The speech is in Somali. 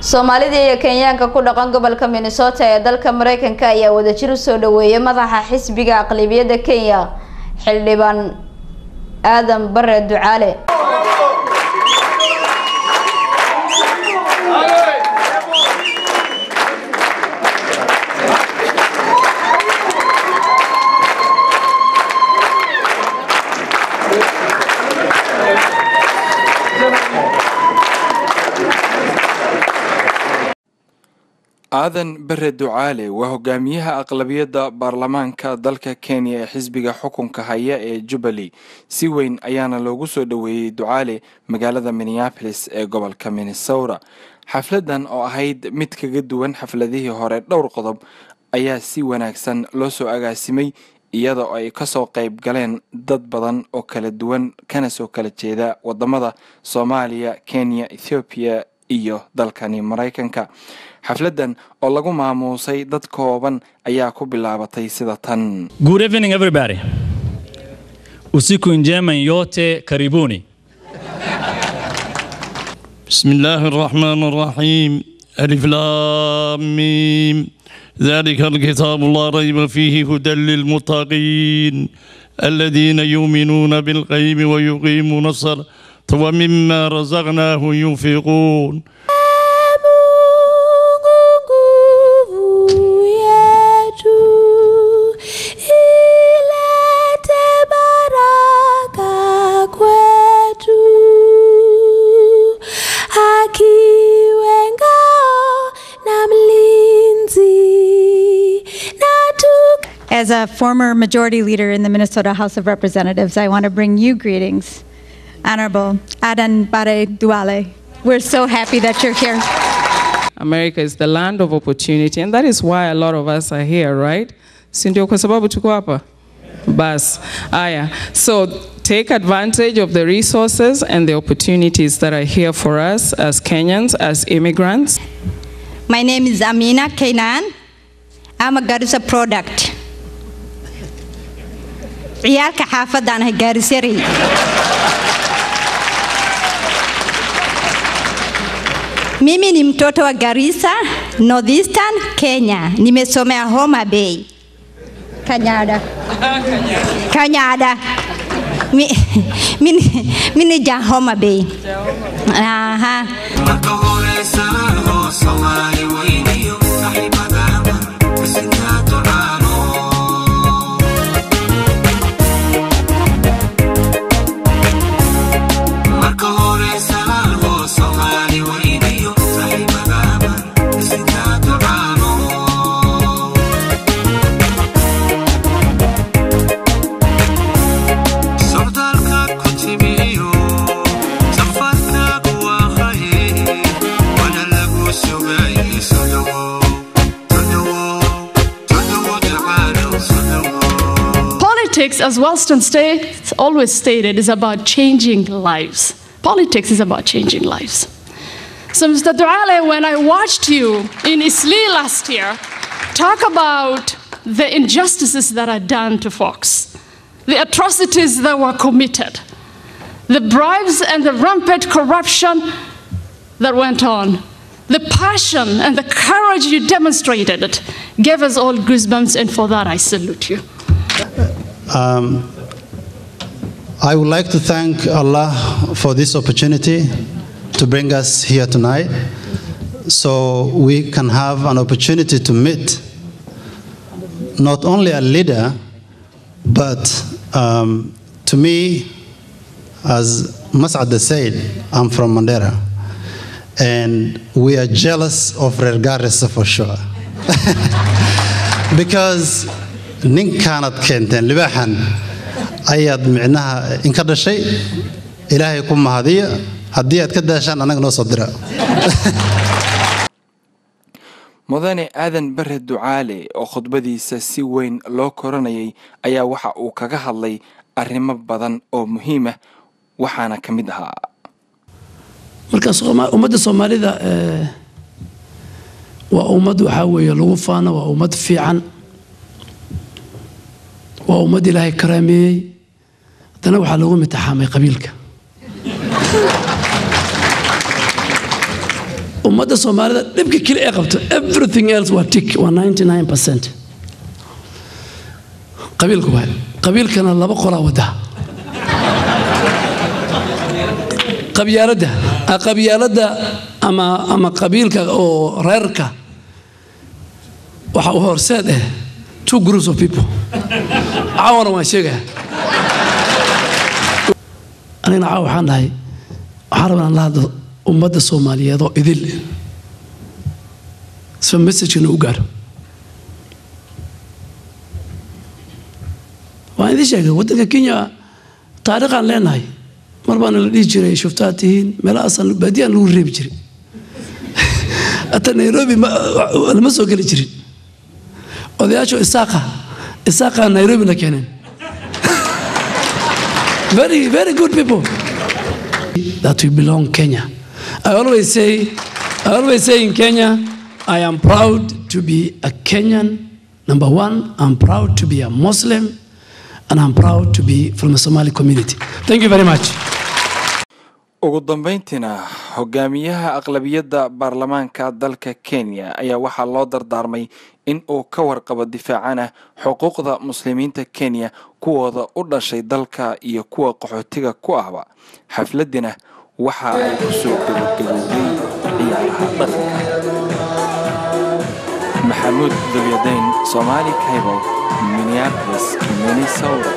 soomaalida iyo kenyaanka ku dhaqan gobolka minnesota ee dalka mareykanka ayaa wadajir u soo dhaweeyay madaxa xisbiga aqlabiyadda kenya xildhibaan aadan bare ducaale aadan bare ducaale waa hogaamiyaha aqlabiyadda baarlamaanka dalka kenya ee xisbiga xukunka haya ee jubbaland si weyn ayaana loogu soo dhoweeyey ducaale magaalada minneapolis ee gobolka minnesota. Xafladan oo ahayd mid kaga duwan xafladihii hore dhowr qodob ayaa si wanaagsan loo soo agaasimay iyadoo ay ka soo qayb galeen dad badan oo kala duwan kana soo kala jeeda waddamada soomaaliya kenya ethoobiya iyo dalkani maraykanka xafladan oo lagu maamuusay dad kooban ayaa ku bilaabatay sida tan Good evening everybody. Usiku njema yote karibuni. بسم الله الرحمن الرحيم ألف لام ميم ذلك الكتاب لا ريب فيه هدى للمتقين الذين يؤمنون بالغيب ويقيمون الصلاة ومما رزقناهم ينفقون As a former majority leader in the Minnesota House of Representatives, I want to bring you greetings. Honorable Adan Bare Duale. We're so happy that you're here. America is the land of opportunity, and that is why a lot of us are here, right? Si ndio kwa sababu tuko hapa? Bas. Aya. So take advantage of the resources and the opportunities that are here for us as Kenyans, as immigrants. My name is Amina Kainan. I'm a Garissa product. ciyaalka xaafadaan ahay gaarisyaray mimi ni mtoto wa Garissa, Northeastern Kenya. Nimesomea Homa Bay. Kanyada. Kanyada. Mi, mi, mi ni ja Homa Bay. Aha. Politics, as Wellston States always stated, is about changing lives. Politics is about changing lives. So, Mr. Duale, when I watched you in Isli last year talk about the injustices that are done to folks, the atrocities that were committed, the bribes and the rampant corruption that went on, the passion and the courage you demonstrated gave us all goosebumps, and for that I salute you. Um, I would like to thank Allah for this opportunity to bring us here tonight so we can have an opportunity to meet not only a leader, but um, to me, as Mas'ad said, I'm from Mandera. And we are jealous of Relgarissa for sure. because ninkaanad keenteen libaaxan ayaad micnaha inka dhashay? Ilaahay ku mahadiya. Haddii aad ka daashaan annaga noo soo dira. Mudane aadan bare ducaale oo khudbadiisa si weyn loo koranayay ayaa waxa uu kaga hadlay arrimo badan oo muhiim ah waxaana ka mid ahaa. Marka ummadda soomaalida waa ummad waxaa weeye lagu faano waa ummad fiican waa ummad ilaahay karaameeyey. Haddana waxaa loogu mitixaamay qabiilka. Ummadda soomaalida dhibka keli ee qabto everything else waa tik waa 99 percent. Qabiilku waay qabiilkana laba qolaa wadaa qabyaaladda ah, qabyaaladda ama ama qabiilka oo reerka waxa uu horseed eh two groups of people caawana waan sheegaya anigana caawa waxaan dhahay waxaan rabaa inaan la hadlo ummadda soomaaliyeed oo idil. Soo messagena u gaaro. Waan idin sheegay waddanka kenya taariikhaan leenahay. Mar baana la dhihi jiray shuftaad tihiin meelahaasaan baadiyaan lagu reebi jiray hata nairobi ma- lama soo geli jirin. Odayaashu isaaqa isaaqa nairobi na very very good people that we belong Kenya. I always say, I always say in Kenya, I am proud to be a Kenyan. Number one, I'm proud to be a Muslim, and I'm proud to be from the Somali community. Thank you very much. Ugu dambeyntiina hogaamiyaha aqlabiyadda baarlamaanka dalka kenya ayaa waxaa loo dardaarmay in uu ka warqabo difaacana xuquuqda muslimiinta kenya kuwooda u dhashay dalka iyo kuwa qaxootiga ku ahba. Xafladina waxa ay ku soo ciyaaraha dhaqanka maxamuud dabyadayn soomaali cable minneapolis minnesota